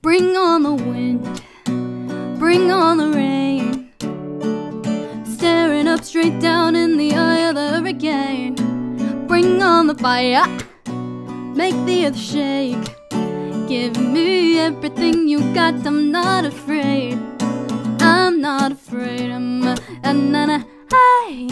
Bring on the wind, bring on the rain. Staring up straight down in the eye of the hurricane. Bring on the fire, make the earth shake. Give me everything you got, I'm not afraid. I'm not afraid, I'm a, a, na, na, hey,